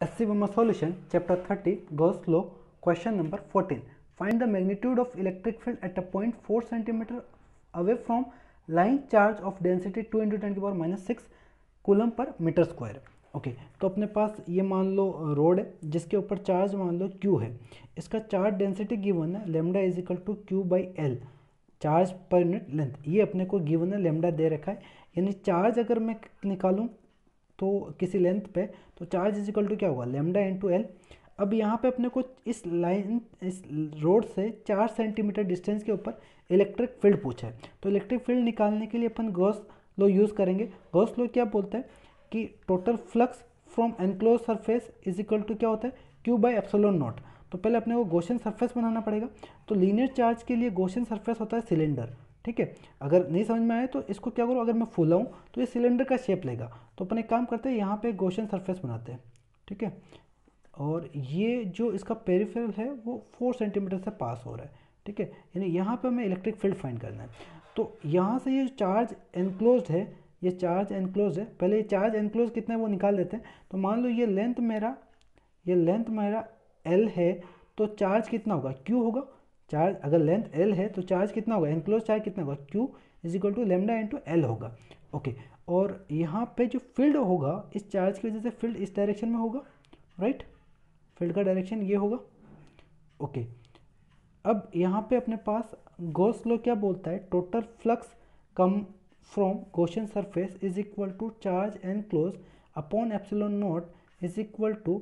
S C Verma solution chapter thirty Gauss law question number fourteen find the magnitude of electric field at a point four centimetre away from line charge of density two into twenty की minus six coulomb per metre square okay तो अपने पास ये मान लो road है, जिसके ऊपर charge मान लो Q है। इसका चार्ज डेंसिटी गिवन है lambda is equal to Q by L charge per unit length ये अपने को गिवन है लेमडा दे रखा है। यानी चार्ज अगर मैं निकालूँ तो किसी लेंथ पे तो चार्ज इज़ इक्वल टू क्या होगा? लेमडा इंटू एल अब यहाँ पे अपने को इस लाइन इस रोड से चार सेंटीमीटर डिस्टेंस के ऊपर इलेक्ट्रिक फ़ील्ड पूछा है। तो इलेक्ट्रिक फ़ील्ड निकालने के लिए अपन गॉस लो यूज़ करेंगे। गॉस लो क्या बोलता है कि total flux from enclose surface is equal to क्या होता है? क्यू बाई एप्सोलोन नॉट तो पहले अपने को गोशन सरफेस बनाना पड़ेगा। तो लीनियर चार्ज के लिए गोशन सरफेस होता है सिलेंडर ठीक है? अगर नहीं समझ में आए तो इसको क्या करो? अगर मैं फुलाऊँ तो ये सिलेंडर का शेप लेगा। तो अपन एक काम करते हैं, यहाँ पे गोशन सरफेस बनाते हैं, ठीक है? और ये जो इसका पेरिफेरल है, वो फोर सेंटीमीटर से पास हो रहा है, ठीक है? यानी यहाँ पे हमें इलेक्ट्रिक फ़ील्ड फाइंड करना है। तो यहाँ से ये चार्ज एनक्लोज है, ये चार्ज एनक्लोज है। पहले ये चार्ज एनक्लोज कितना है वो निकाल लेते हैं। तो मान लो ये लेंथ मेरा, ये लेंथ मेरा एल है तो चार्ज कितना होगा? क्यू होगा। चार्ज, अगर लेंथ एल है तो चार्ज कितना होगा? एनक्लोज चार्ज कितना होगा? Q is equal to lambda into L होगा। Okay okay. और यहाँ पे जो फ़ील्ड होगा, इस चार्ज की वजह से फ़ील्ड इस डायरेक्शन में होगा राइट फ़ील्ड का डायरेक्शन ये होगा। Okay okay. अब यहाँ पे अपने पास गॉस लो क्या बोलता है? Total flux come from Gaussian surface is equal to charge enclosed upon epsilon naught is equal to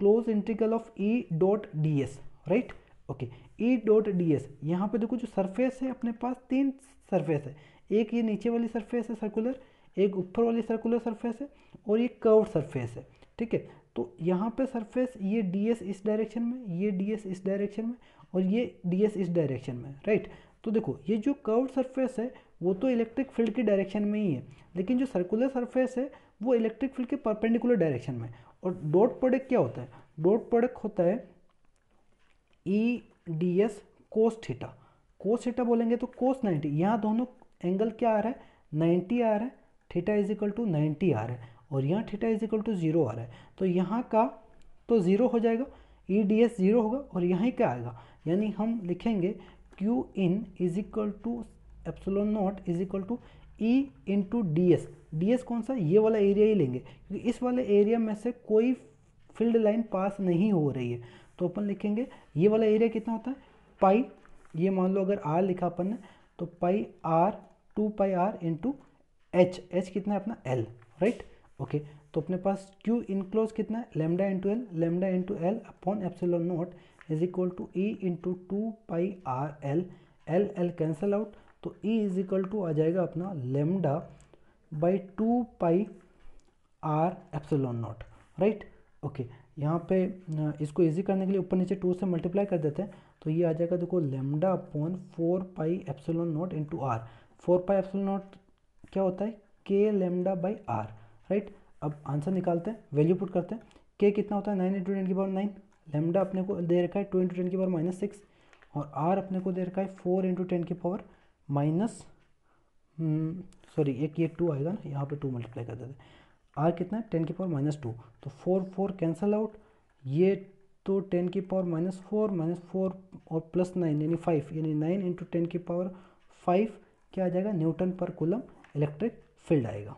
closed integral of E dot D S right okay E dot D S यहाँ पर देखो जो surface है अपने पास तीन surface है। एक ये नीचे वाली सरफेस है सर्कुलर एक ऊपर वाली सर्कुलर सरफेस है और ये कर्व सरफेस है, ठीक है? तो यहाँ पे सरफेस ये डी एस इस डायरेक्शन में, ये डी एस इस डायरेक्शन में और ये डी एस इस डायरेक्शन में राइट तो देखो, ये जो कर्व सरफेस है, वो तो इलेक्ट्रिक फ़ील्ड की डायरेक्शन में ही है, लेकिन जो सर्कुलर सरफेस है, वो इलेक्ट्रिक फ़ील्ड के परपेंडिकुलर डायरेक्शन में और डॉट प्रोडक्ट क्या होता है? डॉट प्रोडक्ट होता है E D S cos theta cos theta बोलेंगे तो कोस नाइन्टी यहाँ दोनों एंगल क्या आ रहा है? नाइन्टी आ रहा है। Theta is equal to ninety आ रहा है। और यहाँ theta is equal to zero आ रहा है। तो यहाँ का तो ज़ीरो हो जाएगा। ई डी एस ज़ीरो होगा और यहाँ क्या आएगा। यानी हम लिखेंगे Q in is equal to epsilon naught is equal to E into D S D S कौन सा? ये वाला एरिया ही लेंगे। क्योंकि इस वाले एरिया में से कोई फ़ील्ड लाइन पास नहीं हो रही है। तो अपन लिखेंगे। ये वाला एरिया कितना होता है? पाई ये मान लो अगर आर लिखा अपन ने तो pi R two pi R into H H कितना है अपना? एल राइट ओके तो अपने पास क्यू इनक्लोज कितना है? Lambda into L lambda into L upon epsilon naught is equal to E into two pi R L L L cancel out तो E is equal to आ जाएगा अपना lambda by two pi R epsilon naught right okay, यहाँ पे इसको easy करने के लिए ऊपर नीचे टू से मल्टीप्लाई कर देते हैं तो ये आ जाएगा देखो lambda upon four pi epsilon naught into R four pi epsilon naught क्या होता है? K lambda by R right अब आंसर निकालते हैं वैल्यू पुट करते हैं। के कितना होता है? नाइन इंटू टेन की पावर नाइन लेमडा अपने को दे रखा है टू इंटू टेन की पावर माइनस सिक्स और आर अपने को दे रखा है फोर इंटू टेन की पावर माइनस सॉरी एक ये टू आएगा ना, यहाँ पे टू मल्टीप्लाई कर देते हैं। आर कितना है? टेन की पावर माइनस टू। तो फोर फोर कैंसल आउट। ये तो टेन की power minus four minus four और प्लस नाइन, यानी फाइव। यानी नाइन इंटू टेन की पावर फाइव, क्या आ जाएगा? Newton per coulomb electric field आएगा।